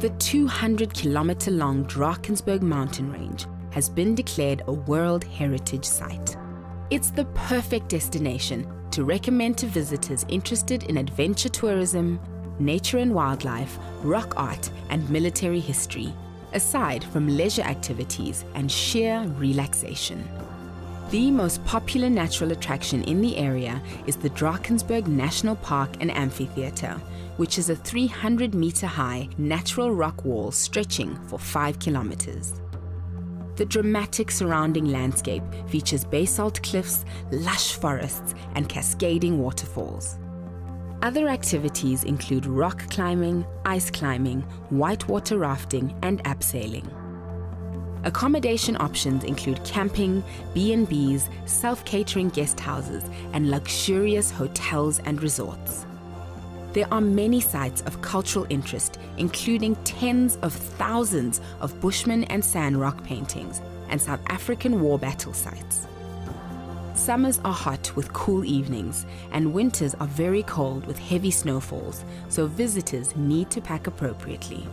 The 200 kilometer long Drakensberg mountain range has been declared a World Heritage Site. It's the perfect destination to recommend to visitors interested in adventure tourism, nature and wildlife, rock art, and military history, aside from leisure activities and sheer relaxation. The most popular natural attraction in the area is the Drakensberg National Park and Amphitheatre, which is a 300 meter high natural rock wall stretching for 5 kilometers. The dramatic surrounding landscape features basalt cliffs, lush forests, and cascading waterfalls. Other activities include rock climbing, ice climbing, whitewater rafting, and abseiling. Accommodation options include camping, B&Bs, self-catering guest houses, and luxurious hotels and resorts. There are many sites of cultural interest, including tens of thousands of Bushman and San rock paintings and South African war battle sites. Summers are hot with cool evenings, and winters are very cold with heavy snowfalls, so visitors need to pack appropriately.